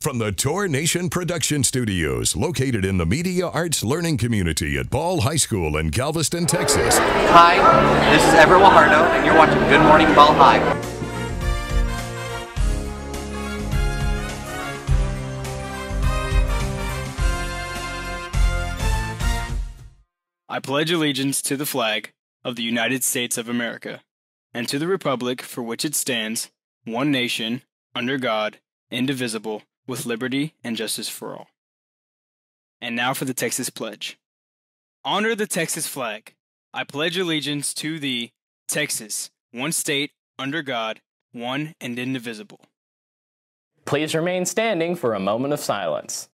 From the Tor Nation Production Studios, located in the Media Arts Learning Community at Ball High School in Galveston, Texas. Hi, this is Everett Wahardo, and you're watching Good Morning Ball High. I pledge allegiance to the flag of the United States of America and to the republic for which it stands, one nation, under God, indivisible, with liberty and justice for all. And now for the Texas Pledge. Honor the Texas flag. I pledge allegiance to the Texas, one state, under God, one and indivisible. Please remain standing for a moment of silence.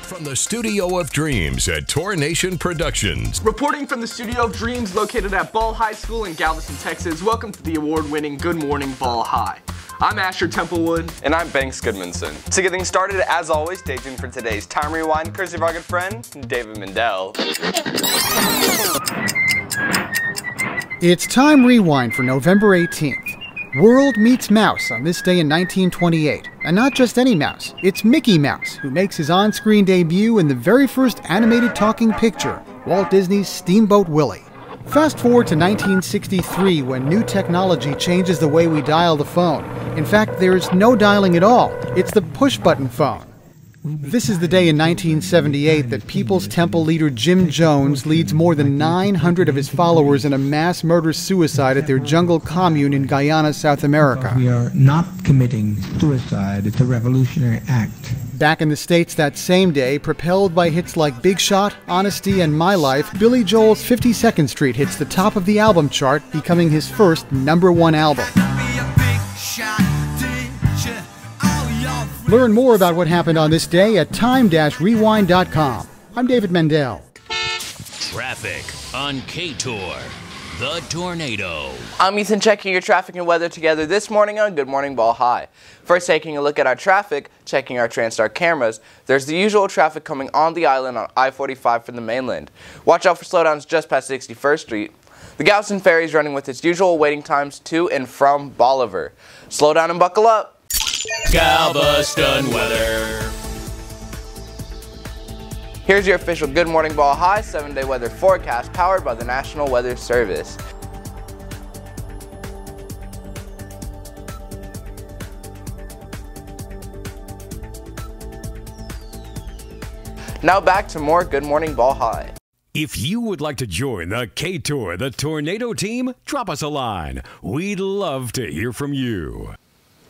From the Studio of Dreams at Tor Nation Productions. Reporting from the Studio of Dreams located at Ball High School in Galveston, Texas, welcome to the award-winning Good Morning Ball High. I'm Asher Templewood. And I'm Banks Goodmanson. To get things started, as always, stay tuned for today's Time Rewind, courtesy of our good friend, David Mendel. It's Time Rewind for November 18th. World meets Mouse on this day in 1928. And not just any mouse, it's Mickey Mouse, who makes his on screen debut in the very first animated talking picture, Walt Disney's Steamboat Willie. Fast forward to 1963 when new technology changes the way we dial the phone. In fact, there's no dialing at all, it's the push button phone. This is the day in 1978 that People's Temple leader Jim Jones leads more than 900 of his followers in a mass murder suicide at their jungle commune in Guyana, South America. We are not committing suicide, it's a revolutionary act. Back in the States that same day, propelled by hits like Big Shot, Honesty, and My Life, Billy Joel's 52nd Street hits the top of the album chart, becoming his first number one album. Learn more about what happened on this day at time-rewind.com. I'm David Mendel. Traffic on K-Tour. The Tornado. I'm Ethan checking your traffic and weather together this morning on Good Morning Ball High. First, taking a look at our traffic, checking our TranStar cameras, there's the usual traffic coming on the island on I-45 from the mainland. Watch out for slowdowns just past 61st Street. The Galveston Ferry is running with its usual waiting times to and from Bolivar. Slow down and buckle up. Galveston weather. Here's your official Good Morning Ball High 7-day weather forecast powered by the National Weather Service. Now back to more Good Morning Ball High. If you would like to join the K Tour, the Tornado team, drop us a line. We'd love to hear from you.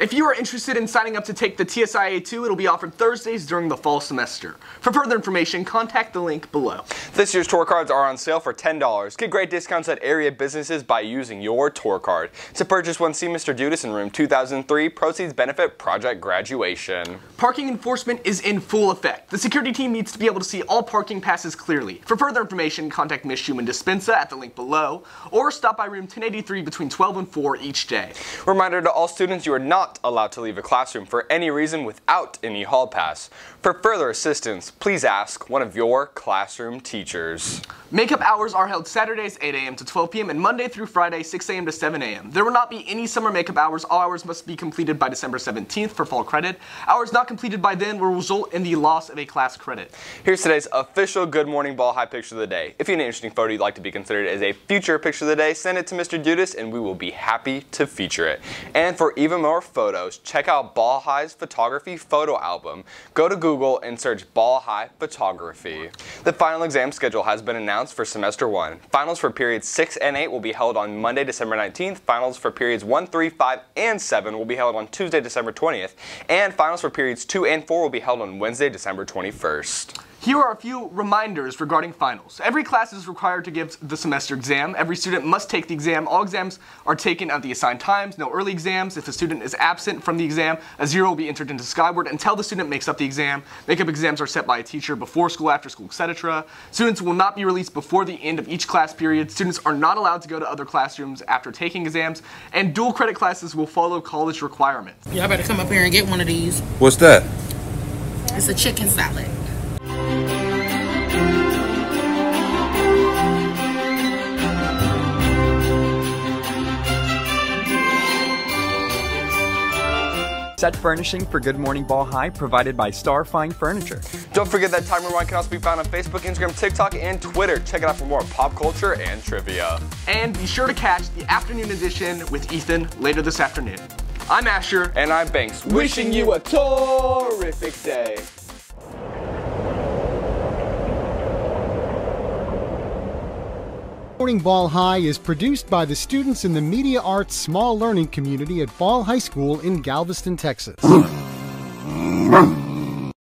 If you are interested in signing up to take the TSIA2, it'll be offered Thursdays during the fall semester. For further information, contact the link below. This year's tour cards are on sale for $10. Get great discounts at area businesses by using your tour card. To purchase one, see Mr. Dudas in room 2003. Proceeds benefit project graduation. Parking enforcement is in full effect. The security team needs to be able to see all parking passes clearly. For further information, contact Ms. Schumann Dispensa at the link below, or stop by room 1083 between 12 and 4 each day. Reminder to all students, you are not allowed to leave a classroom for any reason without any hall pass. For further assistance, please ask one of your classroom teachers. Makeup hours are held Saturdays 8 a.m. to 12 p.m. and Monday through Friday 6 a.m. to 7 a.m. There will not be any summer makeup hours. All hours must be completed by December 17th for fall credit. Hours not completed by then will result in the loss of a class credit. Here's today's official Good Morning Ball High picture of the day. If you have an interesting photo you'd like to be considered as a future picture of the day, send it to Mr. Dudas and we will be happy to feature it. And for even more photos, check out Ball High's photography photo album. Go to Google and search Ball High Photography. The final exam schedule has been announced for semester 1. Finals for periods 6 and 8 will be held on Monday, December 19th. Finals for periods 1, 3, 5, and 7 will be held on Tuesday, December 20th. And finals for periods 2 and 4 will be held on Wednesday, December 21st. Here are a few reminders regarding finals. Every class is required to give the semester exam. Every student must take the exam. All exams are taken at the assigned times, no early exams. If a student is absent from the exam, a zero will be entered into Skyward until the student makes up the exam. Makeup exams are set by a teacher before school, after school, etc. Students will not be released before the end of each class period. Students are not allowed to go to other classrooms after taking exams. And dual credit classes will follow college requirements. Y'all better come up here and get one of these. What's that? It's a chicken salad. Set furnishing for Good Morning Ball High provided by Starfine Furniture. Don't forget that Time Rewind can also be found on Facebook, Instagram, TikTok, and Twitter. Check it out for more pop culture and trivia. And be sure to catch the afternoon edition with Ethan later this afternoon. I'm Asher. And I'm Banks. Wishing you a terrific day. Morning Ball High is produced by the students in the Media Arts Small Learning Community at Ball High School in Galveston, Texas.